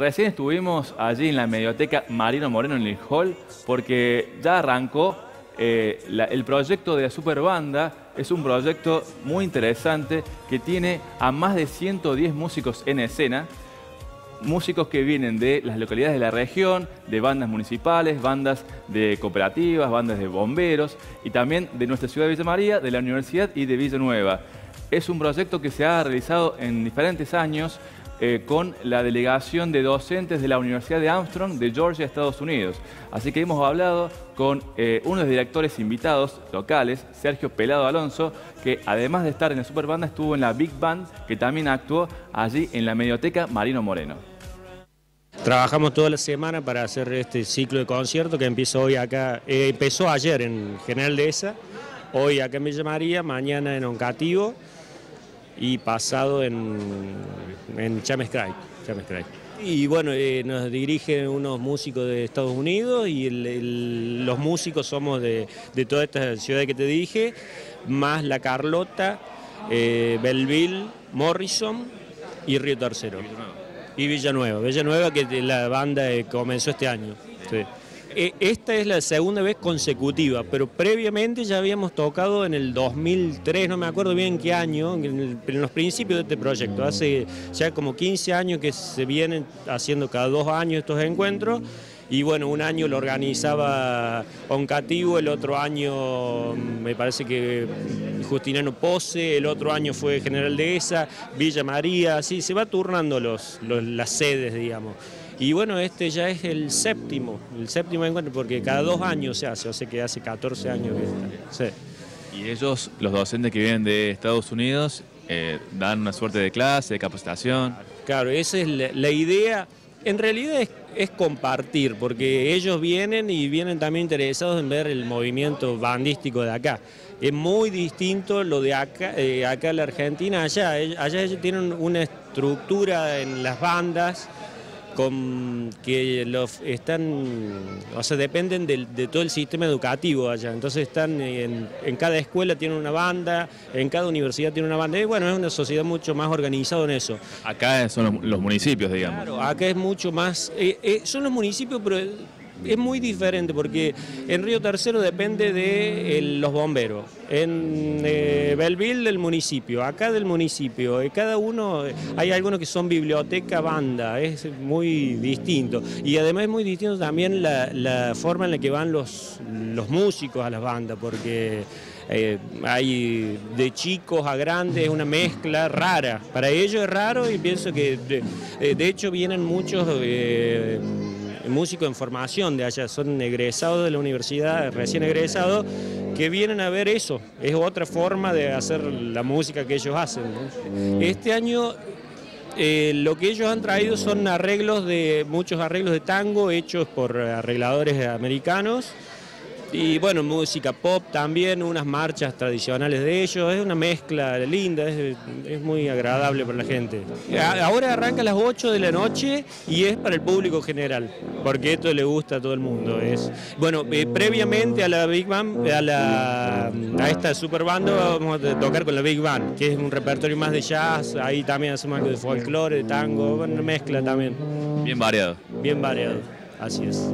Recién estuvimos allí en la medioteca Marino Moreno en el hall porque ya arrancó eh, el proyecto de la Superbanda. Es un proyecto muy interesante que tiene a más de 110 músicos en escena. Músicos que vienen de las localidades de la región, de bandas municipales, bandas de cooperativas, bandas de bomberos y también de nuestra ciudad de Villa María, de la universidad y de Villanueva. Es un proyecto que se ha realizado en diferentes años eh, con la delegación de docentes de la Universidad de Armstrong de Georgia, Estados Unidos. Así que hemos hablado con eh, uno de los directores invitados locales, Sergio Pelado Alonso, que además de estar en la Superbanda estuvo en la Big Band, que también actuó allí en la Medioteca Marino Moreno. Trabajamos toda la semana para hacer este ciclo de concierto que empezó hoy acá, eh, empezó ayer en General Dehesa, hoy acá en Villa María, mañana en Oncativo y pasado en, en Chamescray. Y bueno, eh, nos dirigen unos músicos de Estados Unidos y los músicos somos de, toda esta ciudad que te dije, más La Carlota, eh, Belleville, Morrison y Río Tercero. Y Villanueva. Villanueva que la banda comenzó este año. Eh, esta es la segunda vez consecutiva, pero previamente ya habíamos tocado en el 2003, no me acuerdo bien qué año, en, los principios de este proyecto. Hace ya como 15 años que se vienen haciendo cada dos años estos encuentros. Y bueno, un año lo organizaba Oncativo, el otro año mm, me parece que Justiniano Pose, el otro año fue General Dehesa, Villa María, así se va turnando las sedes, digamos. Y bueno, este ya es el séptimo, el séptimo encuentro, porque cada dos años se hace, o sea que hace 14 años que está. Y ellos, los docentes que vienen de Estados Unidos, eh, dan una suerte de clase, de capacitación. Claro, esa es la, idea. En realidad es, compartir, porque ellos vienen y vienen también interesados en ver el movimiento bandístico de acá. Es muy distinto lo de acá, eh, acá en la Argentina, allá. Allá ellos tienen una estructura en las bandas con que los están, o sea, dependen de, todo el sistema educativo allá. Entonces están en, cada escuela tienen una banda, en cada universidad tiene una banda. Y bueno, es una sociedad mucho más organizada en eso. Acá son los, municipios, digamos. Claro, acá es mucho más, eh, eh, son los municipios, pero es muy diferente porque en Río Tercero depende de los bomberos, en eh, Belville del municipio, acá del municipio, eh, cada uno, hay algunos que son biblioteca, banda, es muy distinto y además es muy distinto también la, forma en la que van los, los músicos a las bandas porque... Eh, hay de chicos a grandes, una mezcla rara. Para ellos es raro y pienso que de, de hecho vienen muchos músicos en formación de allá, son egresados de la universidad, recién egresados, que vienen a ver eso. Es otra forma de hacer la música que ellos hacen. Este año eh, lo que ellos han traído son arreglos de, muchos arreglos de tango hechos por arregladores americanos y bueno, música pop también, unas marchas tradicionales de ellos, es una mezcla linda, es, muy agradable para la gente. Ahora arranca a las 8 de la noche y es para el público general, porque esto le gusta a todo el mundo. Es, bueno, eh, previamente a la Big Band, a, la, a esta super banda vamos a tocar con la Big Band, que es un repertorio más de jazz, ahí también hacemos algo de folclore, de tango, una mezcla también. Bien variado. Bien variado, así es.